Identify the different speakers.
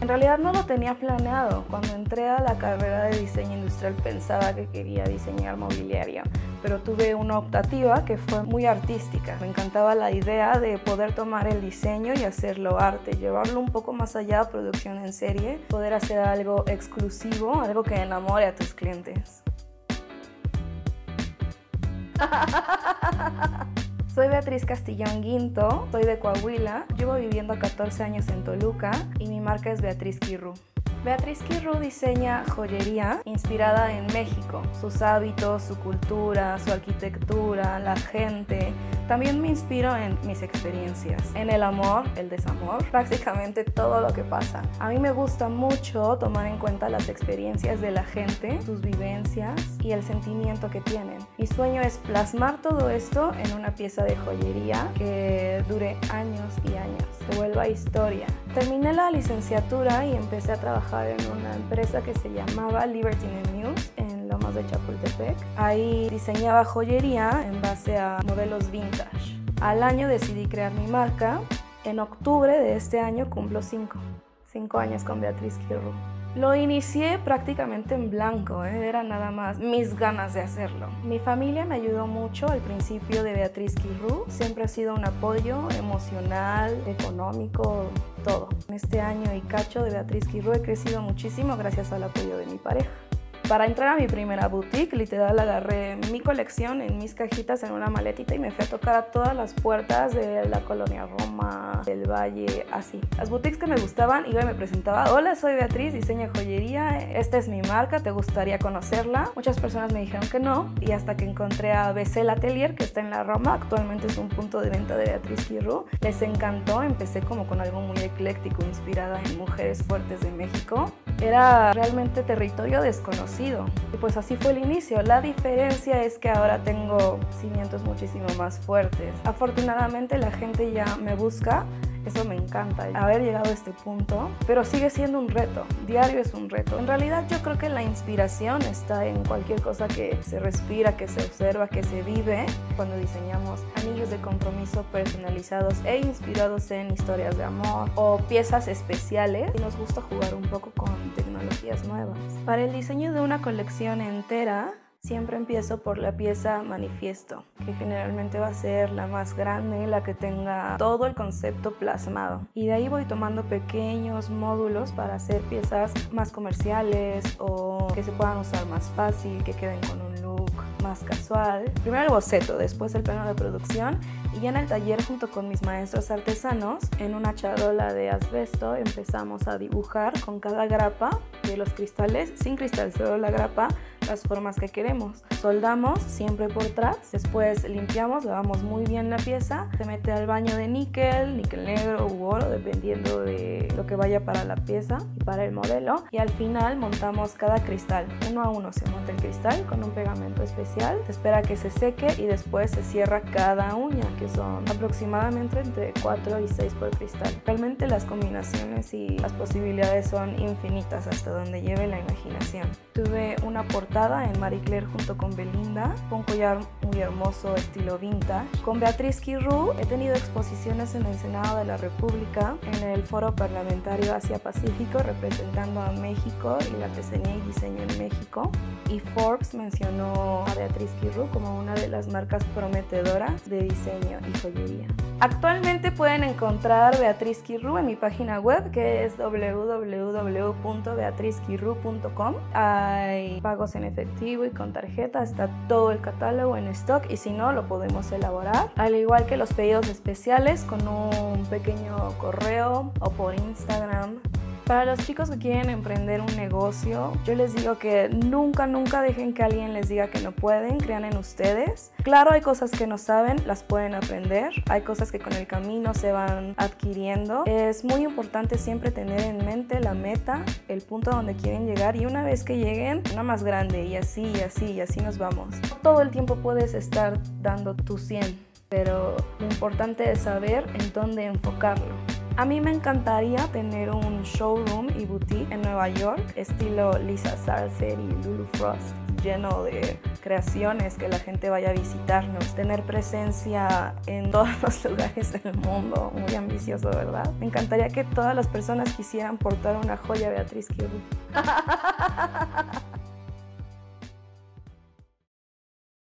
Speaker 1: En realidad no lo tenía planeado. Cuando entré a la carrera de diseño industrial pensaba que quería diseñar mobiliario, pero tuve una optativa que fue muy artística. Me encantaba la idea de poder tomar el diseño y hacerlo arte, llevarlo un poco más allá, producción en serie, poder hacer algo exclusivo, algo que enamore a tus clientes. Soy Beatriz Castillón Guinto, soy de Coahuila, llevo viviendo 14 años en Toluca y mi marca es Beatriz Kirru. Beatriz Kirru diseña joyería inspirada en México, sus hábitos, su cultura, su arquitectura, la gente. También me inspiro en mis experiencias, en el amor, el desamor, prácticamente todo lo que pasa. A mí me gusta mucho tomar en cuenta las experiencias de la gente, sus vivencias y el sentimiento que tienen. Mi sueño es plasmar todo esto en una pieza de joyería que dure años y años, se vuelva historia. Terminé la licenciatura y empecé a trabajar en una empresa que se llamaba Liberty News Lomas de Chapultepec. Ahí diseñaba joyería en base a modelos vintage. Al año decidí crear mi marca. En octubre de este año cumplo cinco. Cinco años con Beatriz Kirru. Lo inicié prácticamente en blanco, ¿eh? era nada más mis ganas de hacerlo. Mi familia me ayudó mucho al principio de Beatriz Kirru, siempre ha sido un apoyo emocional, económico, todo. En este año y cacho de Beatriz Kirru he crecido muchísimo gracias al apoyo de mi pareja. Para entrar a mi primera boutique, literal agarré mi colección en mis cajitas en una maletita y me fui a tocar a todas las puertas de la colonia Roma, del Valle, así. Las boutiques que me gustaban, iba y me presentaba, hola, soy Beatriz, diseño joyería, esta es mi marca, ¿te gustaría conocerla? Muchas personas me dijeron que no y hasta que encontré a Becel Atelier, que está en la Roma, actualmente es un punto de venta de Beatriz Kirru, les encantó, empecé como con algo muy ecléctico, inspirada en mujeres fuertes de México. Era realmente territorio desconocido y pues así fue el inicio. La diferencia es que ahora tengo cimientos muchísimo más fuertes. Afortunadamente la gente ya me busca eso me encanta, haber llegado a este punto, pero sigue siendo un reto, diario es un reto. En realidad yo creo que la inspiración está en cualquier cosa que se respira, que se observa, que se vive. Cuando diseñamos anillos de compromiso personalizados e inspirados en historias de amor o piezas especiales, y nos gusta jugar un poco con tecnologías nuevas. Para el diseño de una colección entera, Siempre empiezo por la pieza manifiesto, que generalmente va a ser la más grande, la que tenga todo el concepto plasmado. Y de ahí voy tomando pequeños módulos para hacer piezas más comerciales o que se puedan usar más fácil, que queden con un look más casual. Primero el boceto, después el plano de producción y en el taller junto con mis maestros artesanos, en una charola de asbesto empezamos a dibujar con cada grapa de los cristales, sin cristal, solo la grapa, las formas que queremos. Soldamos siempre por atrás, después limpiamos, lavamos muy bien la pieza, se mete al baño de níquel, níquel negro u oro, dependiendo de lo que vaya para la pieza y para el modelo. Y al final montamos cada cristal, uno a uno se monta el cristal con un pegamento especial, se espera que se seque y después se cierra cada uña, que son aproximadamente entre 4 y 6 por cristal. Realmente las combinaciones y las posibilidades son infinitas hasta donde lleve la imaginación. Tuve una portada en Marie Claire junto con Belinda, con collar muy hermoso estilo vintage. Con Beatriz Kirru he tenido exposiciones en el Senado de la República, en el Foro Parlamentario Asia-Pacífico representando a México y la artesanía y diseño en México. Y Forbes mencionó a Beatriz Kirru como una de las marcas prometedoras de diseño y joyería. Actualmente pueden encontrar Beatriz Kirru en mi página web que es www.beatrizkirru.com. Hay pagos en efectivo y con tarjeta, está todo el catálogo en stock y si no lo podemos elaborar. Al igual que los pedidos especiales con un pequeño correo o por Instagram para los chicos que quieren emprender un negocio, yo les digo que nunca, nunca dejen que alguien les diga que no pueden, crean en ustedes. Claro, hay cosas que no saben, las pueden aprender, hay cosas que con el camino se van adquiriendo. Es muy importante siempre tener en mente la meta, el punto a donde quieren llegar y una vez que lleguen, una más grande y así, y así, y así nos vamos. Todo el tiempo puedes estar dando tu 100, pero lo importante es saber en dónde enfocarlo. A mí me encantaría tener un showroom y boutique en Nueva York, estilo Lisa Sarcer y Lulu Frost lleno de creaciones, que la gente vaya a visitarnos, tener presencia en todos los lugares del mundo, muy ambicioso, ¿verdad? Me encantaría que todas las personas quisieran portar una joya Beatriz Kirru.